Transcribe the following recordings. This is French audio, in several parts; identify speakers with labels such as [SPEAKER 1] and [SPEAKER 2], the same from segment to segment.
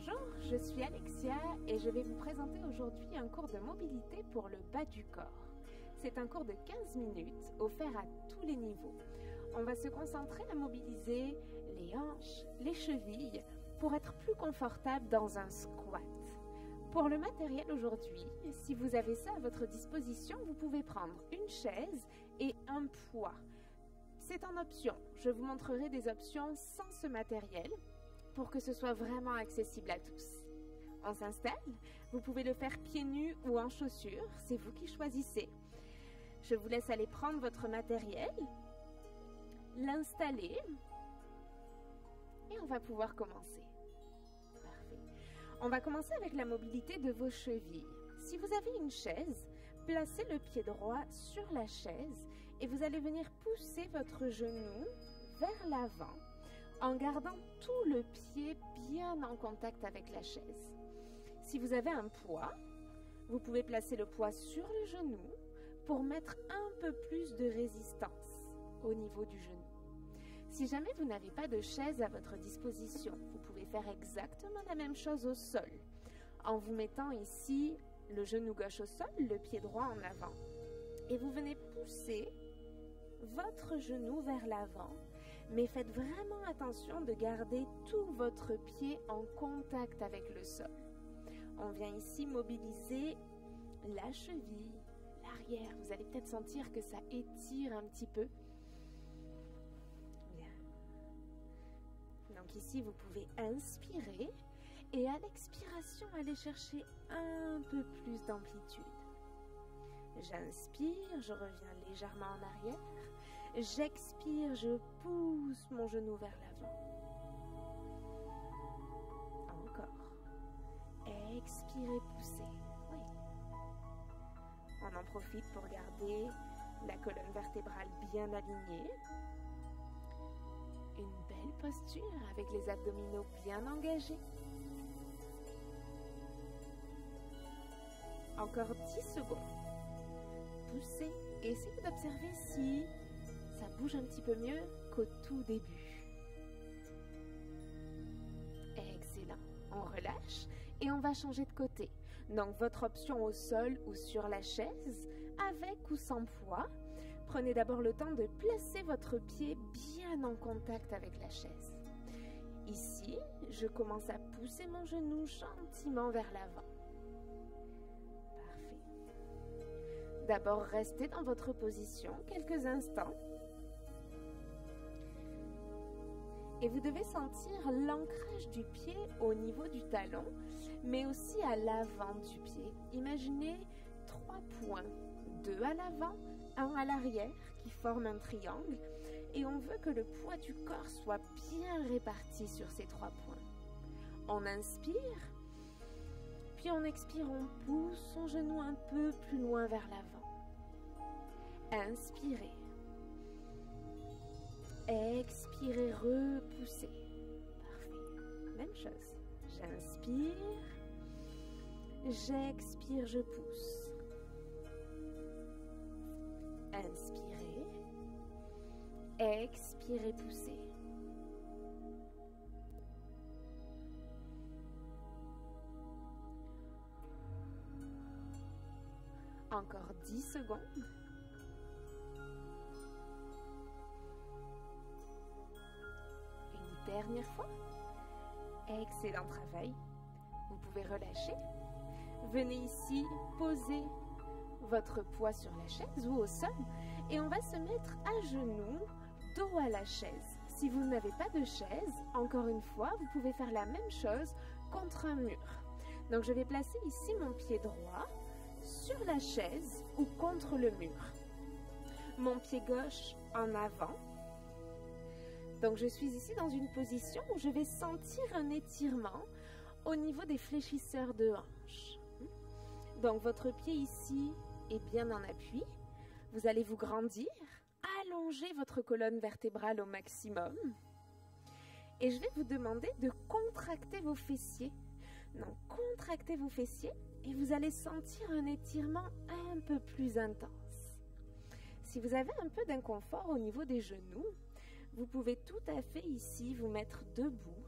[SPEAKER 1] Bonjour, je suis Alexia et je vais vous présenter aujourd'hui un cours de mobilité pour le bas du corps. C'est un cours de 15 minutes offert à tous les niveaux. On va se concentrer à mobiliser les hanches, les chevilles pour être plus confortable dans un squat. Pour le matériel aujourd'hui, si vous avez ça à votre disposition, vous pouvez prendre une chaise et un poids. C'est en option. Je vous montrerai des options sans ce matériel pour que ce soit vraiment accessible à tous. On s'installe. Vous pouvez le faire pieds nus ou en chaussures. C'est vous qui choisissez. Je vous laisse aller prendre votre matériel, l'installer et on va pouvoir commencer. On va commencer avec la mobilité de vos chevilles. Si vous avez une chaise, placez le pied droit sur la chaise et vous allez venir pousser votre genou vers l'avant en gardant tout le pied bien en contact avec la chaise. Si vous avez un poids, vous pouvez placer le poids sur le genou pour mettre un peu plus de résistance au niveau du genou. Si jamais vous n'avez pas de chaise à votre disposition, vous pouvez faire exactement la même chose au sol en vous mettant ici le genou gauche au sol, le pied droit en avant. Et vous venez pousser votre genou vers l'avant, mais faites vraiment attention de garder tout votre pied en contact avec le sol. On vient ici mobiliser la cheville, l'arrière. Vous allez peut-être sentir que ça étire un petit peu. Donc ici, vous pouvez inspirer et à l'expiration, aller chercher un peu plus d'amplitude. J'inspire, je reviens légèrement en arrière. J'expire, je pousse mon genou vers l'avant. Encore. Expirez, poussez. Oui. On en profite pour garder la colonne vertébrale bien alignée. Une belle posture avec les abdominaux bien engagés. Encore 10 secondes. Poussez. Essayez d'observer si ça bouge un petit peu mieux qu'au tout début. Excellent. On relâche et on va changer de côté. Donc votre option au sol ou sur la chaise, avec ou sans poids. Prenez d'abord le temps de placer votre pied bien en contact avec la chaise. Ici, je commence à pousser mon genou gentiment vers l'avant. D'abord, restez dans votre position quelques instants. Et vous devez sentir l'ancrage du pied au niveau du talon, mais aussi à l'avant du pied. Imaginez trois points, deux à l'avant, un à l'arrière, qui forment un triangle. Et on veut que le poids du corps soit bien réparti sur ces trois points. On inspire, puis on expire, on pousse son genou un peu plus loin vers l'avant. Inspirez. Expirez, repoussez. Parfait. Même chose. J'inspire. J'expire, je pousse. Inspirez. Expirez, poussez. Encore 10 secondes. Dernière fois. Excellent travail. Vous pouvez relâcher. Venez ici poser votre poids sur la chaise ou au sol et on va se mettre à genoux, dos à la chaise. Si vous n'avez pas de chaise, encore une fois, vous pouvez faire la même chose contre un mur. Donc je vais placer ici mon pied droit sur la chaise ou contre le mur. Mon pied gauche en avant donc je suis ici dans une position où je vais sentir un étirement au niveau des fléchisseurs de hanches. Donc votre pied ici est bien en appui. Vous allez vous grandir, allonger votre colonne vertébrale au maximum. Et je vais vous demander de contracter vos fessiers. Donc contractez vos fessiers et vous allez sentir un étirement un peu plus intense. Si vous avez un peu d'inconfort au niveau des genoux, vous pouvez tout à fait ici vous mettre debout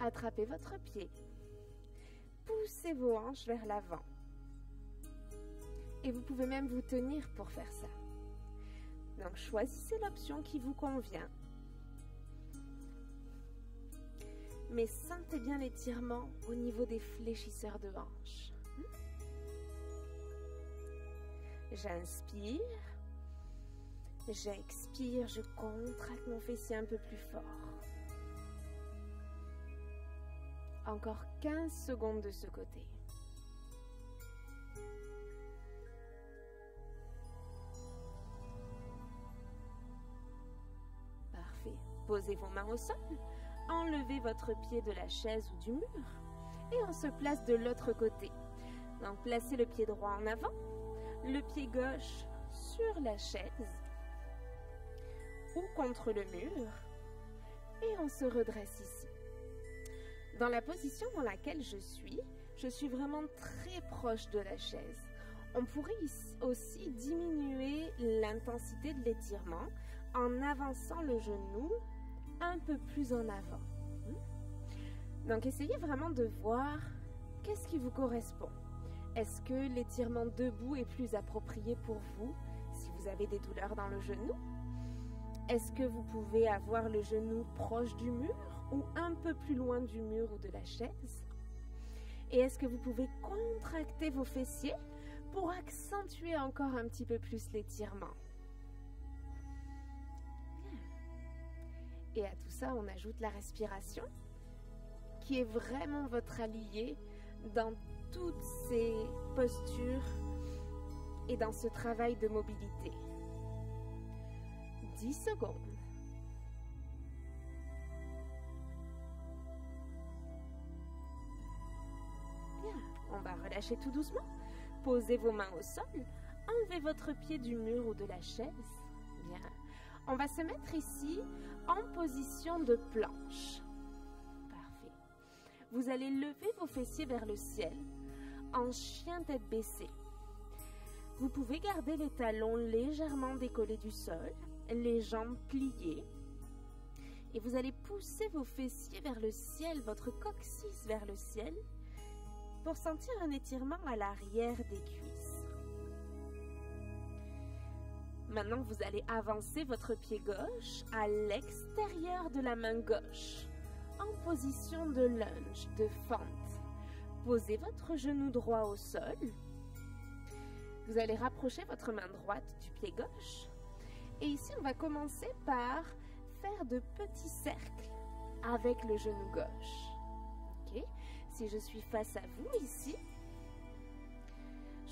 [SPEAKER 1] Attrapez votre pied. Poussez vos hanches vers l'avant. Et vous pouvez même vous tenir pour faire ça. Donc choisissez l'option qui vous convient. Mais sentez bien l'étirement au niveau des fléchisseurs de hanches. J'inspire. J'expire, je contracte mon fessier un peu plus fort. Encore 15 secondes de ce côté. Parfait. Posez vos mains au sol. Enlevez votre pied de la chaise ou du mur. Et on se place de l'autre côté. Donc placez le pied droit en avant, le pied gauche sur la chaise contre le mur. Et on se redresse ici. Dans la position dans laquelle je suis, je suis vraiment très proche de la chaise. On pourrait aussi diminuer l'intensité de l'étirement en avançant le genou un peu plus en avant. Donc essayez vraiment de voir qu'est-ce qui vous correspond. Est-ce que l'étirement debout est plus approprié pour vous si vous avez des douleurs dans le genou? Est-ce que vous pouvez avoir le genou proche du mur ou un peu plus loin du mur ou de la chaise? Et est-ce que vous pouvez contracter vos fessiers pour accentuer encore un petit peu plus l'étirement? Et à tout ça, on ajoute la respiration, qui est vraiment votre allié dans toutes ces postures et dans ce travail de mobilité. 10 secondes. Bien, on va relâcher tout doucement. Posez vos mains au sol. Enlevez votre pied du mur ou de la chaise. Bien. On va se mettre ici en position de planche. Parfait. Vous allez lever vos fessiers vers le ciel en chien tête baissée. Vous pouvez garder les talons légèrement décollés du sol, les jambes pliées. Et vous allez pousser vos fessiers vers le ciel, votre coccyx vers le ciel, pour sentir un étirement à l'arrière des cuisses. Maintenant, vous allez avancer votre pied gauche à l'extérieur de la main gauche, en position de lunge, de fente. Posez votre genou droit au sol. Vous allez rapprocher votre main droite du pied gauche. Et ici, on va commencer par faire de petits cercles avec le genou gauche. Ok Si je suis face à vous ici,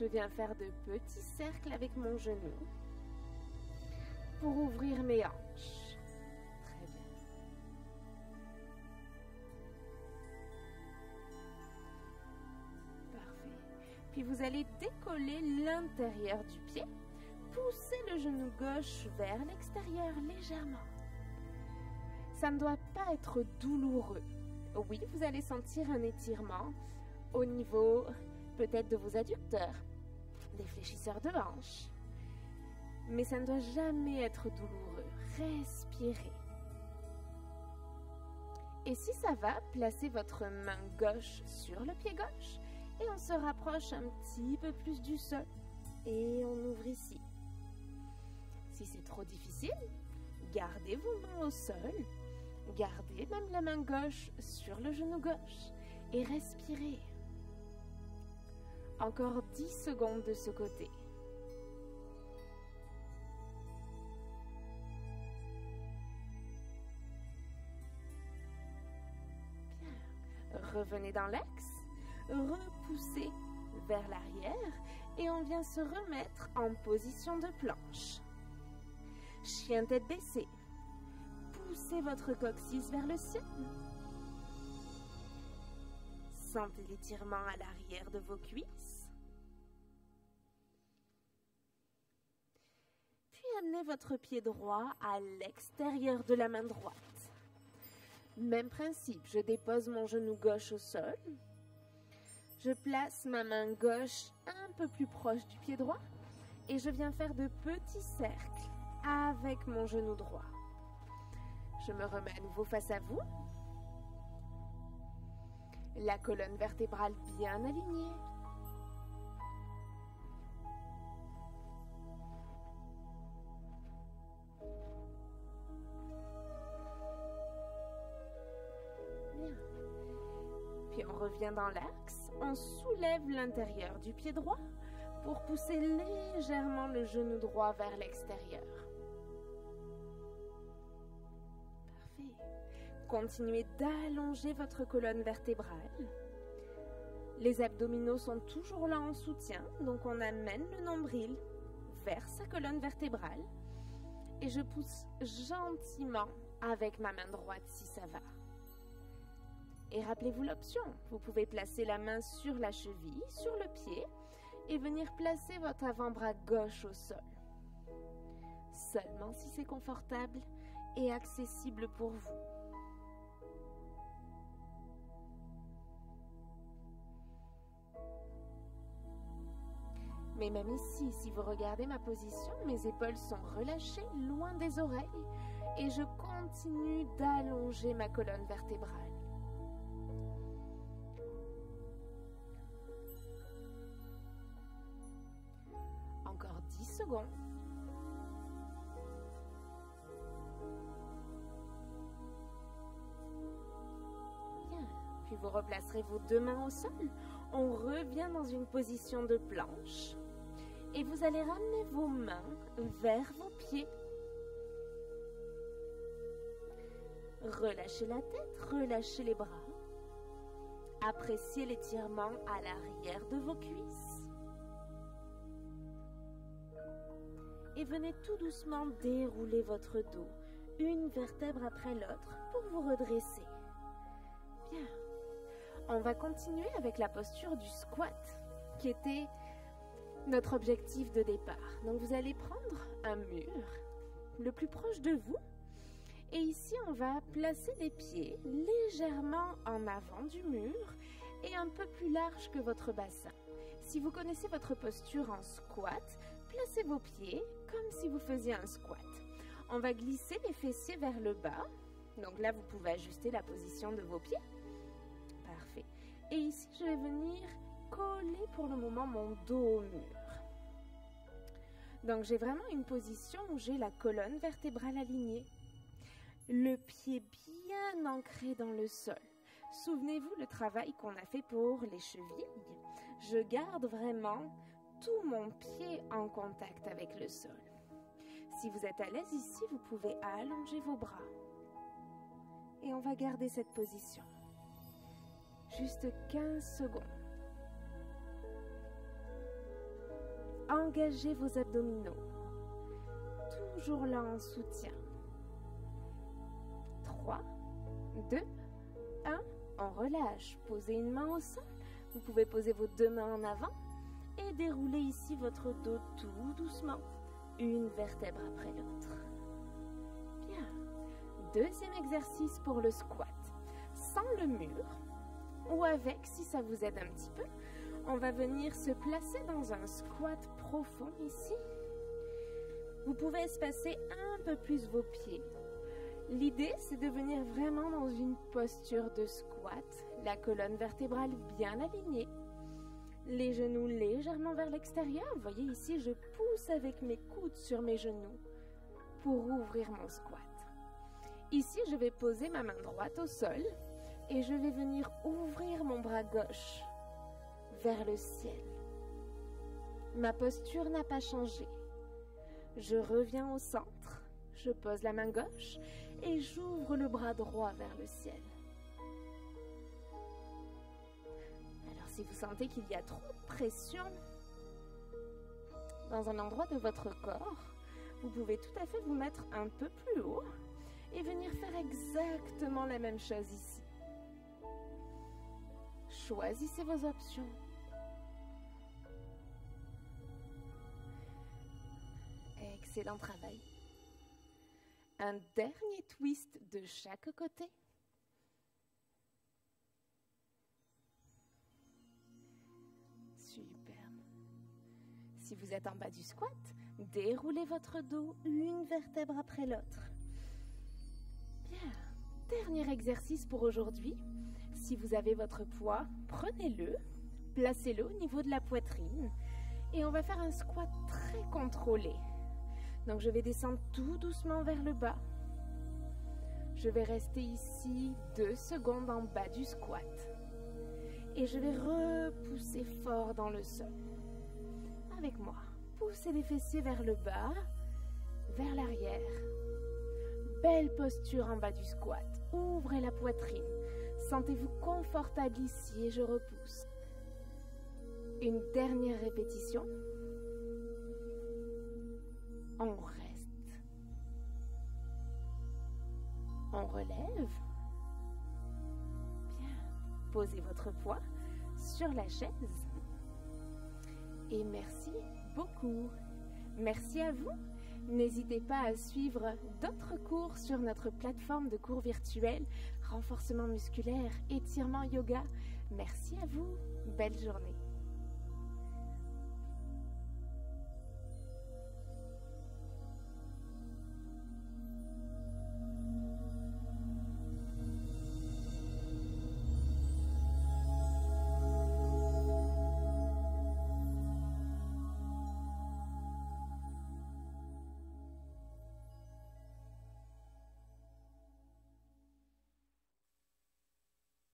[SPEAKER 1] je viens faire de petits cercles avec mon genou pour ouvrir mes hanches. Très bien. Parfait. Puis vous allez décoller l'intérieur du pied. Poussez le genou gauche vers l'extérieur légèrement. Ça ne doit pas être douloureux. Oui, vous allez sentir un étirement au niveau peut-être de vos adducteurs, des fléchisseurs de hanches mais ça ne doit jamais être douloureux. Respirez. Et si ça va, placez votre main gauche sur le pied gauche et on se rapproche un petit peu plus du sol et on ouvre ici. Si c'est trop difficile, gardez vos mains au sol, gardez même la main gauche sur le genou gauche et respirez. Encore 10 secondes de ce côté. Revenez dans l'axe, repoussez vers l'arrière et on vient se remettre en position de planche. Chien tête baissée. Poussez votre coccyx vers le ciel. Sentez l'étirement à l'arrière de vos cuisses. Puis amenez votre pied droit à l'extérieur de la main droite. Même principe, je dépose mon genou gauche au sol. Je place ma main gauche un peu plus proche du pied droit et je viens faire de petits cercles avec mon genou droit. Je me remets à nouveau face à vous. La colonne vertébrale bien alignée. Bien. Puis on revient dans l'axe. On soulève l'intérieur du pied droit pour pousser légèrement le genou droit vers l'extérieur. Continuez d'allonger votre colonne vertébrale. Les abdominaux sont toujours là en soutien, donc on amène le nombril vers sa colonne vertébrale et je pousse gentiment avec ma main droite si ça va. Et rappelez-vous l'option, vous pouvez placer la main sur la cheville, sur le pied et venir placer votre avant-bras gauche au sol. Seulement si c'est confortable et accessible pour vous. Mais même ici, si vous regardez ma position, mes épaules sont relâchées loin des oreilles et je continue d'allonger ma colonne vertébrale. Encore 10 secondes. Bien. Puis vous replacerez vos deux mains au sol. On revient dans une position de planche. Et vous allez ramener vos mains vers vos pieds. Relâchez la tête, relâchez les bras. Appréciez l'étirement à l'arrière de vos cuisses. Et venez tout doucement dérouler votre dos, une vertèbre après l'autre, pour vous redresser. Bien. On va continuer avec la posture du squat, qui était notre objectif de départ. Donc vous allez prendre un mur le plus proche de vous. Et ici, on va placer les pieds légèrement en avant du mur et un peu plus large que votre bassin. Si vous connaissez votre posture en squat, placez vos pieds comme si vous faisiez un squat. On va glisser les fessiers vers le bas. Donc là, vous pouvez ajuster la position de vos pieds. Parfait. Et ici, je vais venir coller pour le moment mon dos au mur. Donc j'ai vraiment une position où j'ai la colonne vertébrale alignée, le pied bien ancré dans le sol. Souvenez-vous le travail qu'on a fait pour les chevilles. Je garde vraiment tout mon pied en contact avec le sol. Si vous êtes à l'aise ici, vous pouvez allonger vos bras. Et on va garder cette position. Juste 15 secondes. Engagez vos abdominaux. Toujours là en soutien. 3, 2, 1. On relâche. Posez une main au sol. Vous pouvez poser vos deux mains en avant et dérouler ici votre dos tout doucement, une vertèbre après l'autre. Bien. Deuxième exercice pour le squat. Sans le mur ou avec si ça vous aide un petit peu, on va venir se placer dans un squat profond ici. Vous pouvez espacer un peu plus vos pieds. L'idée, c'est de venir vraiment dans une posture de squat, la colonne vertébrale bien alignée, les genoux légèrement vers l'extérieur. Vous voyez ici, je pousse avec mes coudes sur mes genoux pour ouvrir mon squat. Ici, je vais poser ma main droite au sol et je vais venir ouvrir mon bras gauche vers le ciel. Ma posture n'a pas changé. Je reviens au centre, je pose la main gauche et j'ouvre le bras droit vers le ciel. Alors si vous sentez qu'il y a trop de pression dans un endroit de votre corps, vous pouvez tout à fait vous mettre un peu plus haut et venir faire exactement la même chose ici. Choisissez vos options. Excellent travail. Un dernier twist de chaque côté. Superbe. Si vous êtes en bas du squat, déroulez votre dos une vertèbre après l'autre. Bien. Dernier exercice pour aujourd'hui. si vous avez votre poids, prenez-le, placez-le au niveau de la poitrine et on va faire un squat très contrôlé. Donc je vais descendre tout doucement vers le bas. Je vais rester ici deux secondes en bas du squat. Et je vais repousser fort dans le sol. Avec moi. Poussez les fessiers vers le bas, vers l'arrière. Belle posture en bas du squat. Ouvrez la poitrine. Sentez-vous confortable ici et je repousse. Une dernière répétition. On reste. On relève. Bien. Posez votre poids sur la chaise. Et merci beaucoup. Merci à vous. N'hésitez pas à suivre d'autres cours sur notre plateforme de cours virtuels, renforcement musculaire, étirement yoga. Merci à vous. Belle journée.